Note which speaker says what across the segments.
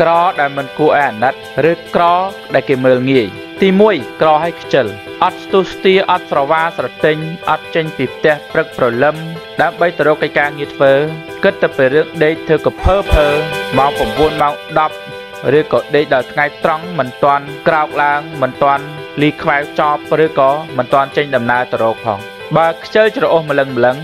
Speaker 1: ក្រដែលមិនគួរឲ្យអាណិតឬក្រដែលគេមើលងាយទី1ក្រឲ្យខ្ជិលអត់ស្ទុះស្ទាអត់ស្រវាស្រទិញអត់ចេញពីផ្ទះព្រឹកព្រលឹមដើម្បីទៅរកកិច្ចការងារធ្វើគិតតែពីរឿងដេកធ្វើកភើភើម៉ោង9ម៉ោង10ឬក៏ដេកដល់ថ្ងៃត្រង់មិនទាន់ក្រោកឡើងមិនទាន់លីខ្វែវចប់ឬក៏មិនទាន់ចេញដំណើរទៅរកផងបើខ្ជិលច្រអូសម្លឹងម្លឹង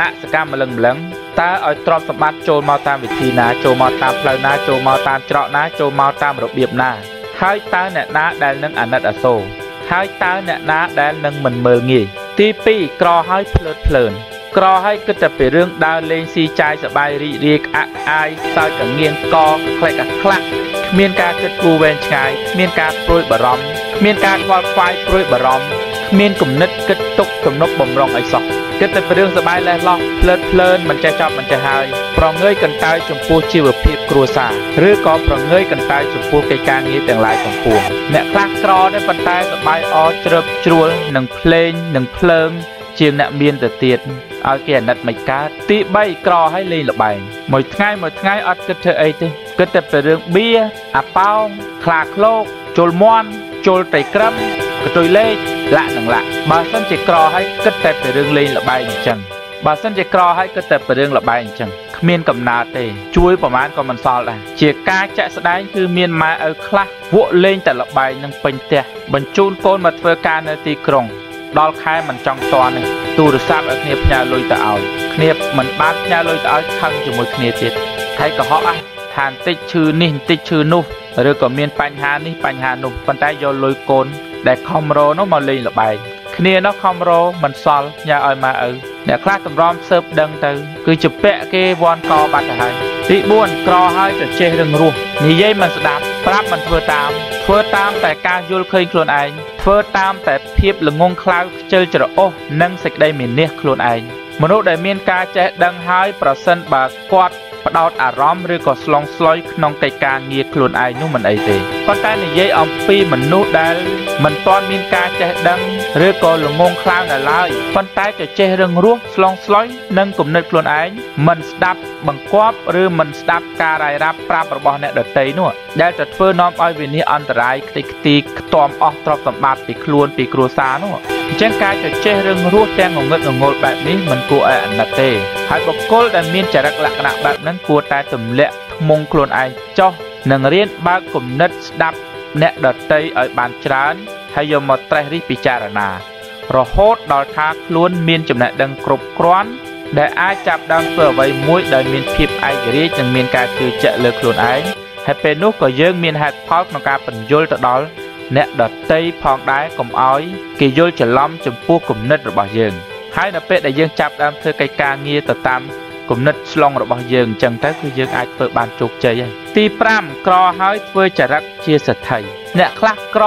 Speaker 1: អសកម្មម្លឹងម្លឹងតើឲ្យទ្រព្យសម្បត្តិចូលមកតាមវិធីណាចូលមកតាមផ្លូវណាចូលមកតាមច្រកណាចូលមកតាមរបៀបណាហើយតើអ្នកណាដែលនឹងអាណិតអាសូរហើយតើអ្នកណាដែលនឹងមិនមើលងាយទី2ក្រហើយភ្លើតភ្លើនក្រហើយគិតតែពីរឿងដើរលេងស៊ីចាយសបាយរីករាយក្អាក់អាយសើចកងៀងកក្លែកអាខ្លះគ្មានការគិតគូរវែងឆ្ងាយគ្មានការព្រួយបារម្ភគ្មានការខ្វល់ខ្វាយព្រួយបារម្ភ គ្មានគំនិតគិតទុកទំនុកបំរុងអីសោះគិតតែពីរឿងសបាយលេះលោះភ្លើតភ្លើនមិនចេះចប់មិនចេះហើយប្រងើយកន្តើយចំពោះជីវភាពគ្រួសារឬក៏ប្រងើយកន្តើយចំពោះកិច្ចការងារទាំងឡាយទាំងពួងអ្នកខ្លះក្រដែរប៉ុន្តែសបាយអជ្រើបជ្រួលនឹងភ្លេងនឹងភ្លើងជាងអ្នកមានទៅទៀតឲ្យគេអាណិតមិនកើតទី3ក្រឲ្យលេងលបែងមួយថ្ងៃមួយថ្ងៃអត់គិតធ្វើអីទេគិតតែពីរឿងបៀអាប៉ោងខ្លាឃ្លោកជុលមន់ជុលត្រីក្រឹមកតុយលេខ លាក់នឹងលាក់បើសិនជាក្រឲ្យគិតតែពីរឿងលេងលបែងអញ្ចឹងបើសិនជាក្រឲ្យគិតតែពីរឿងលបែងអញ្ចឹងគ្មានកំណើតទេ ជួយប្រមាណក៏មិនសល់ដែរជាការចាក់ស្ដែងគឺមានម៉ែឪខ្លះវក់លេងតែលបែងនឹងពេញផ្ទះបញ្ជូនកូនមកធ្វើការនៅទីក្រុងដល់ខែមិនចង់តន់ទេទូរស័ព្ទឲ្យគ្នាផ្ញើលុយទៅឲ្យគ្នាមិនបានផ្ញើលុយទៅឲ្យខឹងជាមួយគ្នាទៀតហើយកុហកអះថាបន្តិចឈឺនេះបន្តិចឈឺនោះឬក៏មានបញ្ហានេះបញ្ហានោះប៉ុន្តែយកលុយកូនដែលខំរនោះមកលេងល្បែងគ្នានោះខំរមិនសល់ញ៉ាឲ្យម៉ែឪអ្នកខ្លះតម្រាំសើបដឹងទៅ គឺជាពាក់គេវាន់កបាត់ទៅហើយទី4ក្រហើយទៅចេះរឹងរស់និយាយមិនស្ដាប់ប្រាប់មិនធ្វើតាមធ្វើតាមតែការយល់ឃើញខ្លួនឯងធ្វើតាមតែភាពល្ងងខ្លៅខ្ជិលច្រអូសនិងសេចក្តីមានះខ្លួនឯងមនុស្សដែលមានការចេះដឹងហើយប្រសិនបើគាត់ ផ្ដោតអារម្មណ៍ឬក៏ស្លងស្លុយក្នុងកិច្ចការងារខ្លួនឯងនោះមិនអីទេប៉ុន្តែនិយាយអំពីមនុស្សដែលមិនទាន់មានការចេះដឹងឬក៏ល្ងងខ្លៅនៅឡើយប៉ុន្តែក៏ចេះរឹងរស់ស្លងស្លុយនិងគំនិតខ្លួនឯងមិនស្ដាប់បង្គាប់ឬមិនស្ដាប់ការរាយរាប់ប្រាប់របស់អ្នកដទៃនោះដែលจะធ្វើនាំឲ្យវិនិច្ឆ័យអន្តរាយខ្ទេចខ្ទីខ្ទាំអស់ទ្រព្យសម្បត្តិពីខ្លួនពីគ្រួសារនោះអញ្ចឹងការជជែករឹងរស់ទាំងងងឹតងងល់បែបនេះមិនគួរឲ្យអាណិតទេហើយបុគ្គលដែលមានចរិតលក្ខណៈបែបហ្នឹងគួរតែទម្លាក់ធ្មងខ្លួនឯងចោះនិងរៀនបើកគំនិតស្ដាប់អ្នកដតីឲ្យបានច្រើនហើយយកមកត្រេះរិះពិចារណា រហូតដល់ថាខ្លួនមានចំណេះដឹងគ្រប់គ្រាន់ដែលអាចចាប់ដើមធ្វើអ្វីមួយដោយមានភាពឯករាជ្យនិងមានការជឿជាក់លើខ្លួនឯងហើយពេលនោះក៏យើងមានហេតុផលក្នុងការបញ្យល់ទៅដល់ អ្នកដតីផងដែរកុំឲ្យគេយល់ច្រឡំចំពោះគំនិតរបស់យើង ហើយនៅពេលដែលយើងចាប់ដើមធ្វើកិច្ចការងារទៅតាមគំនិតឆ្លងរបស់យើងអញ្ចឹងទៅគឺយើងអាចធ្វើបានជោគជ័យហើយទី5ក្រហើយធ្វើចរិតជាសទ្ធិអ្នកខ្លះក្រ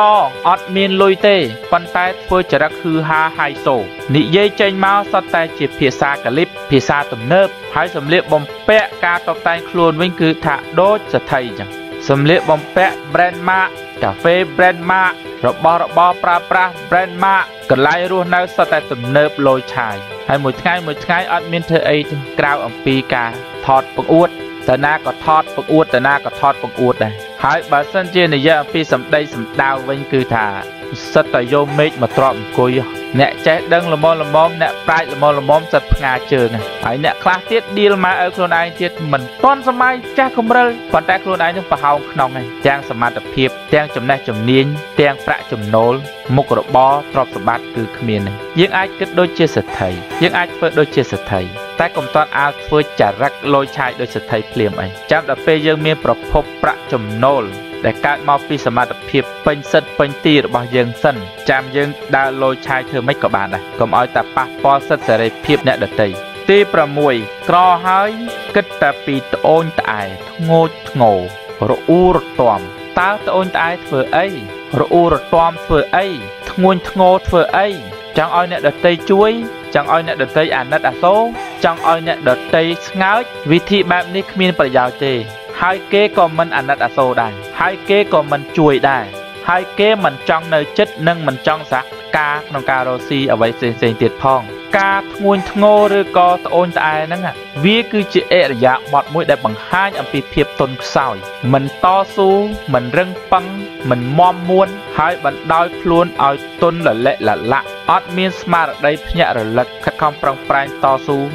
Speaker 1: អត់មានលុយទេប៉ុន្តែធ្វើចរិតគឺហាហៃសូនិយាយចេញមកសុទ្ធតែជាភាសាកាលីបភាសាទំនើបហើយសម្លៀកបំពាក់ការតបតែងខ្លួនវិញគឺថាដូចសទ្ធិអញ្ចឹងសម្លៀកបំពាក់ brand mark កាហ្វេ brand mark របស់របរប្រើប្រាស់ brand mark កន្លែងរស់នៅសុទ្ធតែទំនើបលយឆាយហើយមួយថ្ងៃមួយថ្ងៃអត់មានធ្វើអីទេក្រៅអំពីការថតបង្អួតតើណាក៏ថតបង្អួតតើណាក៏ថតបង្អួតដែរហើយបើសិនជានិយាយអំពីសម្ដីសម្ដៅវិញគឺថាសិតតែយកមេឃមកទ្របអង្គុយ អ្នកចេះដឹងល្មមល្មមអ្នកប្រាជ្ញល្មមល្មមសិតផ្ងាជើងហើយអ្នកខ្លះទៀតឌីលម៉ែឪខ្លួនឯងទៀតមិនទាន់សម័យចាស់កម្រិលប៉ុន្តែខ្លួនឯងនឹងប្រហោងក្នុងឯងទាំងសមត្ថភាពទាំងចំណេះជំនាញទាំងប្រាក់ចំណូលមុខរបរទ្រព្យសម្បត្តិគឺគ្មានទេយើងអាចគិតដូចជាសេដ្ឋីយើងអាចធ្វើដូចជាសេដ្ឋីតែកុំតាន់អាលធ្វើចរិតលយឆាយដូចសេដ្ឋីភ្លាមអីចាំដល់ពេលយើងមានប្រភពប្រាក់ចំណូល ដែលកើតមកពីសមត្ថភាពពេញសិទ្ធពេញទីរបស់យើងសិនចាំយើងដើរលោឆាយធ្វើម៉េចក៏បានដែរកុំឲ្យតែប៉ះពាល់សិទ្ធសេរីភាពអ្នកដទៃទី6ក្រហើយគិតតែពីត្អូញត្អែធ្ងោចធ្ងោរអ៊ូរទាំតើត្អូញត្អែធ្វើអីរអ៊ូរទាំធ្វើអីធ្ងួញធ្ងោធ្វើអីចង់ឲ្យអ្នកដទៃជួយចង់ឲ្យអ្នកដទៃអាណិតអាសូរចង់ឲ្យអ្នកដទៃស្ងើចវិធីបែបនេះគ្មានប្រយោជន៍ទេ ហើយគេក៏មិនអាណិតអាសូរដែរហើយគេក៏មិនជួយដែរហើយគេមិនចង់នៅចិត្តនិងមិនចង់សហការក្នុងការរកស៊ីអ្វីផ្សេងៗទៀតផង ការធ្ងួញធ្ងរឬក៏ត្អូញត្អែហ្នឹងវាគឺជាអរិយាប័ត្រមួយដែលបង្ហាញអំពីភាពទន់ខ្សោយមិនតស៊ូមិនរឹងប៉ឹងមិនមមមួនហើយបណ្ដោយខ្លួនឲ្យទន់លលែកលលាក់ អត់មានស្មារតីភ្ញាក់រលឹកខិតខំប្រឹងប្រែងតស៊ូប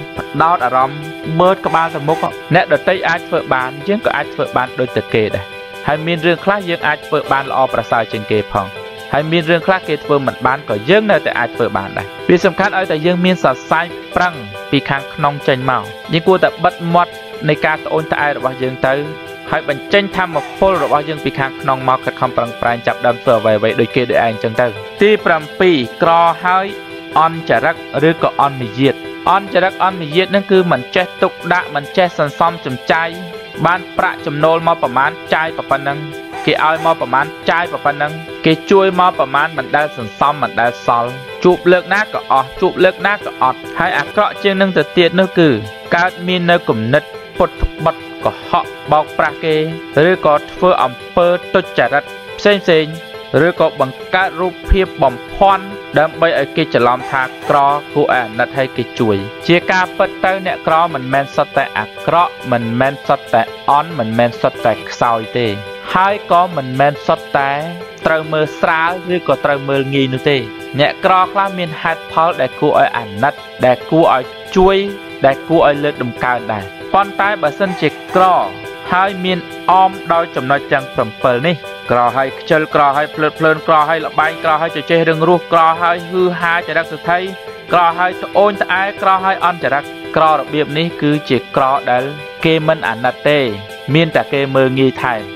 Speaker 1: ដោតអារម្មណ៍មើលក្បាលទៅមុខអ្នកដតីអាចធ្វើបានយើងក៏អាចធ្វើបានដូចតែគេដែរហើយមានរឿងខ្លះយើងអាចធ្វើបានល្អប្រសើរជាងគេផងហើយមានរឿងខ្លះគេធ្វើមិនបានក៏យើងនៅតែអាចធ្វើបានដែរវាសំខាន់ឲ្យតែយើងមានសរសៃប្រឹងពីខាងក្នុងចេញមកយើងគួរតែបិទមាត់នៃការត្អូញត្អែរបស់យើងទៅ ហើយបញ្ចេញធម្មពលរបស់យើងពីខាងក្នុងមកខិតខំប្រឹងប្រែងចាប់ដើមធ្វើអ្វីៗដូចគេដូចឯងចឹងទៅទី7ក្រហើយអន់ចរិតឬក៏អន់និយាតអន់ចរិតអន់និយាតនឹងគឺមិនចេះទុកដាក់មិនចេះសន្សំសំចៃបានប្រាក់ចំណូលមកប្រមាណចាយប៉ុណ្ណឹងគេឲ្យមកប្រមាណចាយប៉ុណ្ណឹងគេជួយមកប្រមាណមិនដែលសន្សំមិនដែលសល់ជួបលើកណាក៏អស់ជួបលើកណាក៏អត់ហើយអាក្រក់ជាងនឹងទៅទៀតនោះគឺកើតមាននៅគំនិតពុតបត់ កុហកបោកប្រាស់គេឬក៏ធ្វើអំពើទុច្ចរិតផ្សេងផ្សេងឬក៏បង្កើតរូបភាពបំភាន់ដើម្បីឲ្យគេច្រឡំថាក្រគួរឲ្យអាណិតឲ្យគេជួយ ជាការពិតទៅអ្នកក្រមិនមែនសុទ្ធតែអាក្រក់មិនមែនសុទ្ធតែអន់មិនមែនសុទ្ធតែខ្សោយទេ ហើយក៏មិនមែនសុទ្ធតែត្រូវមើលស្រាលឬក៏ត្រូវមើលងាយនោះទេ អ្នកក្រខ្លះមានហេតុផលដែលគួរឲ្យអាណិត ដែលគួរឲ្យជួយ ដែលគួរឲ្យលើកដំកើងដែរ ប៉ុន្តែបើសិនជាក្រហើយមានអមដោយចំណុចទាំង7នេះក្រហើយខ្ជិលក្រហើយភ្លើតភ្លើនក្រហើយលបែងក្រហើយជជែករឿងរស់ក្រហើយហឺហាចរិតសុទ្ធិក្រហើយត្អូញត្អែក្រហើយអន់ចរិតក្ររបៀបនេះគឺជាក្រដែលគេមិនអាណិតទេ មានតែគេមើងងាយថែម